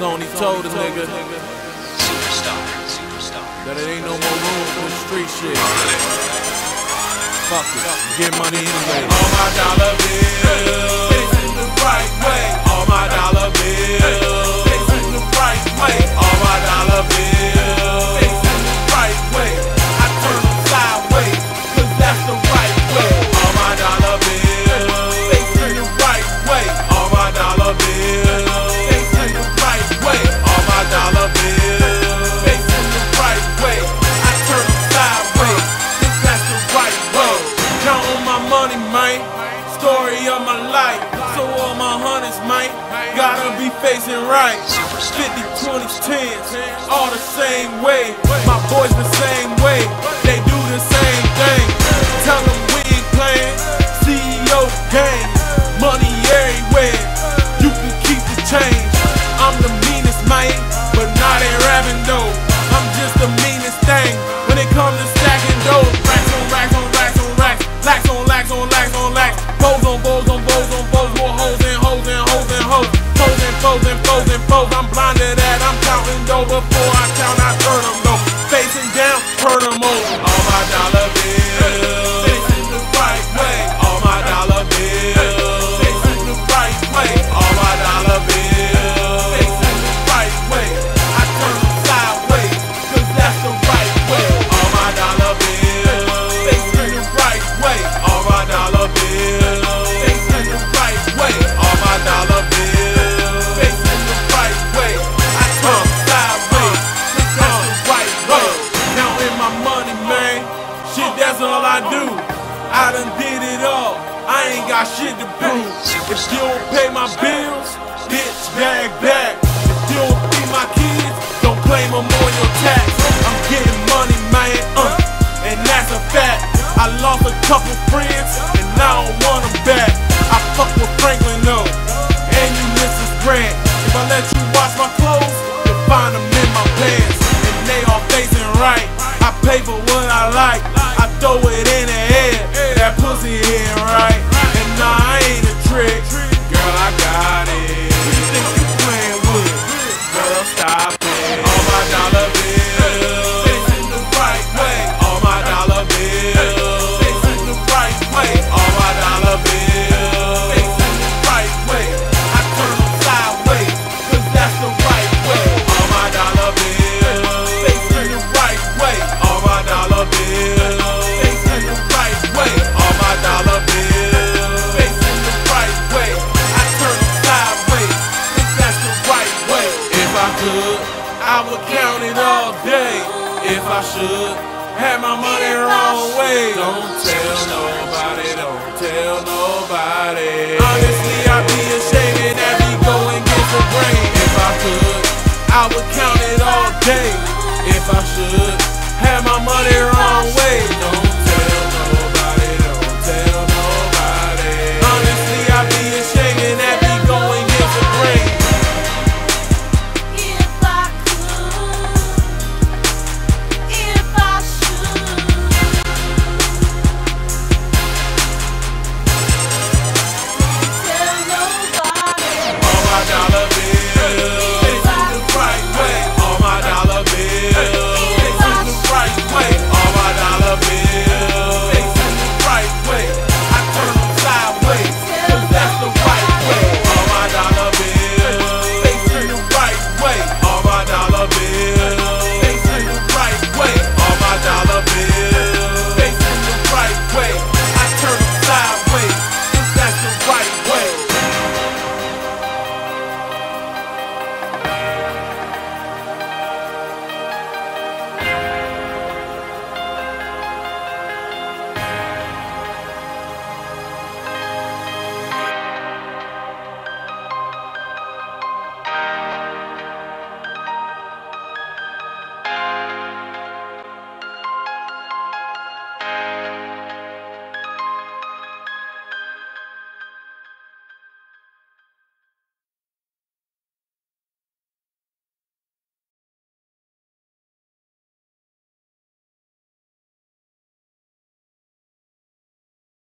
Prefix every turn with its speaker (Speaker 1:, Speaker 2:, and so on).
Speaker 1: Sony told a nigga
Speaker 2: superstar, superstar,
Speaker 1: that it ain't no more room for the street shit. Fuck it, get money anyway. All my dollar bills. my life. So all my hunters, mate, gotta be facing right. 50, 20, 10s, all the same way. My boys the same way. turn them over. All my dollars. I do. I done did it all. I ain't got shit to prove. If you don't pay my bills, bitch, bag back. If you don't feed my kids, don't blame them on your tax. I'm getting money, man, uh, and that's a fact. I lost a couple friends, and I don't want them back. I fuck with Franklin, though, and you Mrs. Grant. If I let you wash my clothes, you'll find them in my pants. And they all facing right. I pay for what I like. I throw it it all day if I should. have my money wrong way. Don't tell nobody, don't tell nobody. Honestly, I'd be ashamed that me going get the grain. If I could, I would count it all day if I should. have my money wrong way.